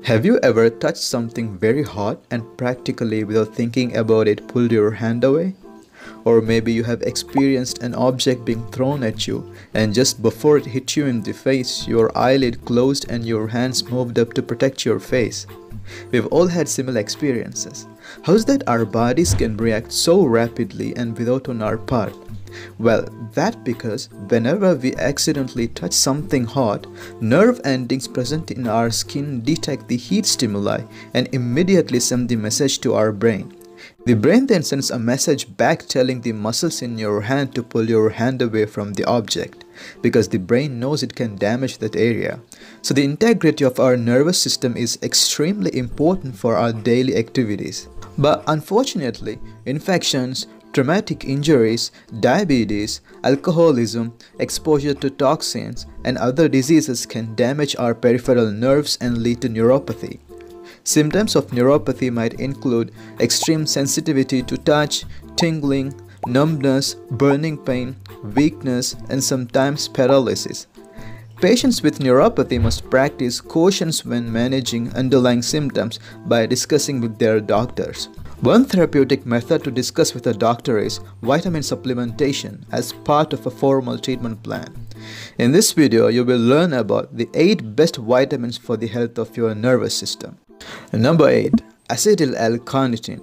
Have you ever touched something very hot and practically without thinking about it pulled your hand away? Or maybe you have experienced an object being thrown at you and just before it hit you in the face, your eyelid closed and your hands moved up to protect your face. We've all had similar experiences. How's that our bodies can react so rapidly and without on our part? Well, that because whenever we accidentally touch something hot, nerve endings present in our skin detect the heat stimuli and immediately send the message to our brain. The brain then sends a message back telling the muscles in your hand to pull your hand away from the object because the brain knows it can damage that area. So the integrity of our nervous system is extremely important for our daily activities. But unfortunately, infections, traumatic injuries, diabetes, alcoholism, exposure to toxins, and other diseases can damage our peripheral nerves and lead to neuropathy. Symptoms of neuropathy might include extreme sensitivity to touch, tingling, numbness, burning pain, weakness, and sometimes paralysis. Patients with neuropathy must practice cautions when managing underlying symptoms by discussing with their doctors. One therapeutic method to discuss with a doctor is vitamin supplementation as part of a formal treatment plan. In this video, you will learn about the 8 best vitamins for the health of your nervous system. Number 8. Acetyl L-carnitine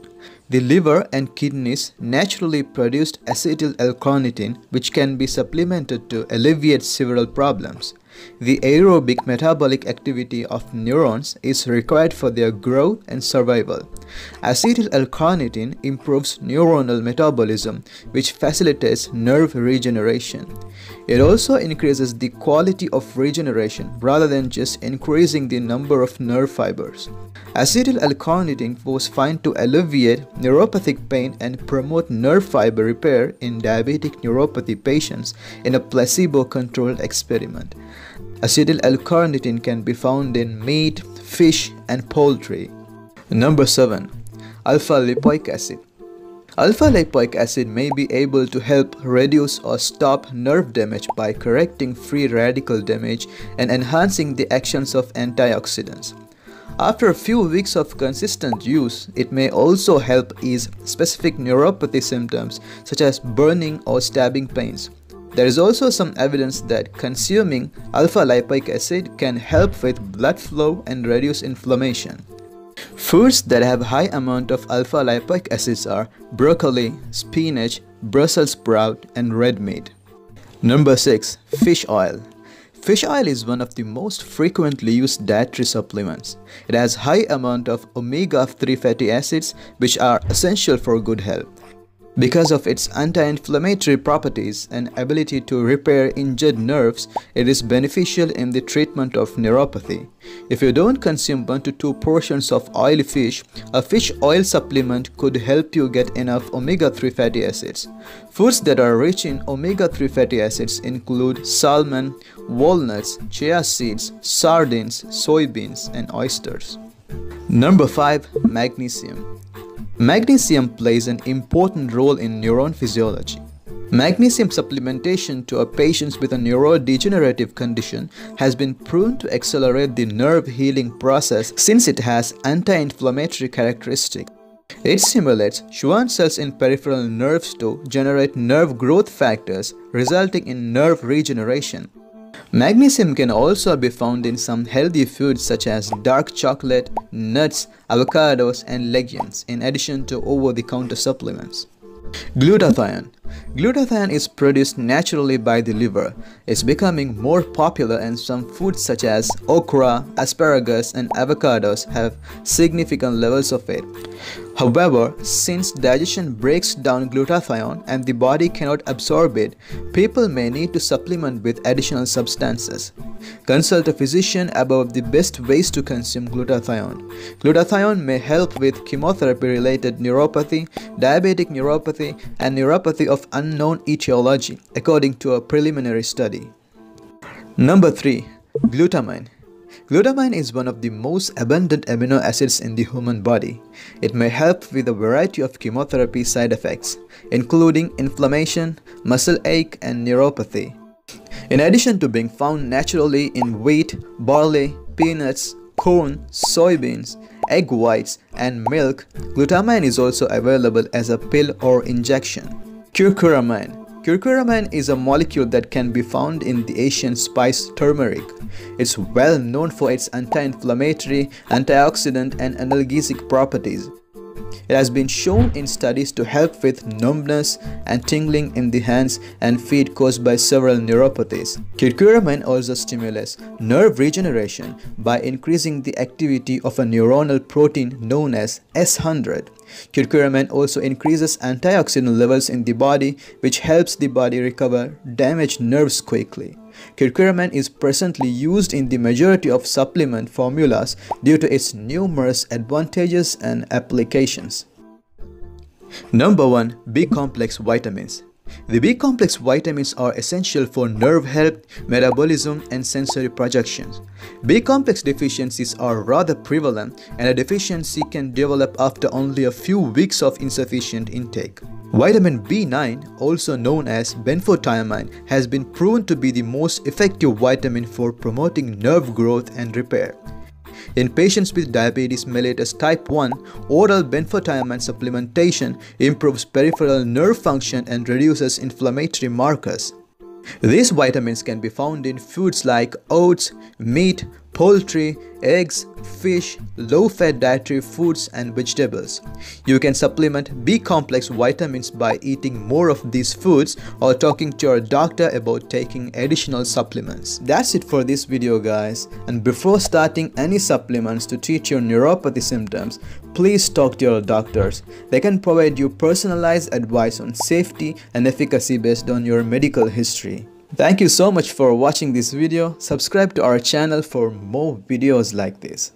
the liver and kidneys naturally produce acetyl L-carnitine which can be supplemented to alleviate several problems. The aerobic metabolic activity of neurons is required for their growth and survival. Acetyl L-carnitine improves neuronal metabolism which facilitates nerve regeneration. It also increases the quality of regeneration rather than just increasing the number of nerve fibers. Acetyl L-carnitine was found to alleviate neuropathic pain and promote nerve fiber repair in diabetic neuropathy patients in a placebo-controlled experiment. Acetyl L-carnitine can be found in meat, fish, and poultry. Number 7. Alpha-lipoic acid Alpha-lipoic acid may be able to help reduce or stop nerve damage by correcting free radical damage and enhancing the actions of antioxidants. After a few weeks of consistent use, it may also help ease specific neuropathy symptoms such as burning or stabbing pains. There is also some evidence that consuming alpha-lipoic acid can help with blood flow and reduce inflammation. Foods that have high amount of alpha-lipoic acids are broccoli, spinach, Brussels sprout, and red meat. Number 6. Fish oil Fish oil is one of the most frequently used dietary supplements. It has high amount of omega-3 fatty acids which are essential for good health. Because of its anti-inflammatory properties and ability to repair injured nerves, it is beneficial in the treatment of neuropathy. If you don't consume 1 to 2 portions of oily fish, a fish oil supplement could help you get enough omega-3 fatty acids. Foods that are rich in omega-3 fatty acids include salmon, walnuts, chia seeds, sardines, soybeans, and oysters. Number 5. Magnesium Magnesium plays an important role in neuron physiology. Magnesium supplementation to a patient with a neurodegenerative condition has been proven to accelerate the nerve healing process since it has anti-inflammatory characteristics. It stimulates Schwann cells in peripheral nerves to generate nerve growth factors, resulting in nerve regeneration. Magnesium can also be found in some healthy foods such as dark chocolate, nuts, avocados, and legumes, in addition to over-the-counter supplements. Glutathione Glutathione is produced naturally by the liver. It's becoming more popular and some foods such as okra, asparagus and avocados have significant levels of it. However, since digestion breaks down glutathione and the body cannot absorb it, people may need to supplement with additional substances. Consult a physician about the best ways to consume glutathione. Glutathione may help with chemotherapy-related neuropathy, diabetic neuropathy, and neuropathy of unknown etiology, according to a preliminary study. Number 3. Glutamine Glutamine is one of the most abundant amino acids in the human body. It may help with a variety of chemotherapy side effects, including inflammation, muscle ache, and neuropathy. In addition to being found naturally in wheat, barley, peanuts, corn, soybeans, egg whites, and milk, glutamine is also available as a pill or injection. Curcumin Curcumin is a molecule that can be found in the Asian spice turmeric. It's well known for its anti-inflammatory, antioxidant and analgesic properties. It has been shown in studies to help with numbness and tingling in the hands and feet caused by several neuropathies. Curcumin also stimulates nerve regeneration by increasing the activity of a neuronal protein known as S100. Curcumin also increases antioxidant levels in the body which helps the body recover damaged nerves quickly. Curcumin is presently used in the majority of supplement formulas due to its numerous advantages and applications. Number 1. B-complex vitamins the B-complex vitamins are essential for nerve health, metabolism, and sensory projections. B-complex deficiencies are rather prevalent and a deficiency can develop after only a few weeks of insufficient intake. Vitamin B9, also known as benfotiamine, has been proven to be the most effective vitamin for promoting nerve growth and repair. In patients with diabetes mellitus type 1, oral benfotiamine supplementation improves peripheral nerve function and reduces inflammatory markers. These vitamins can be found in foods like oats, meat, poultry, eggs, fish, low-fat dietary foods and vegetables. You can supplement B-complex vitamins by eating more of these foods or talking to your doctor about taking additional supplements. That's it for this video guys and before starting any supplements to treat your neuropathy symptoms, please talk to your doctors. They can provide you personalized advice on safety and efficacy based on your medical history. Thank you so much for watching this video. Subscribe to our channel for more videos like this.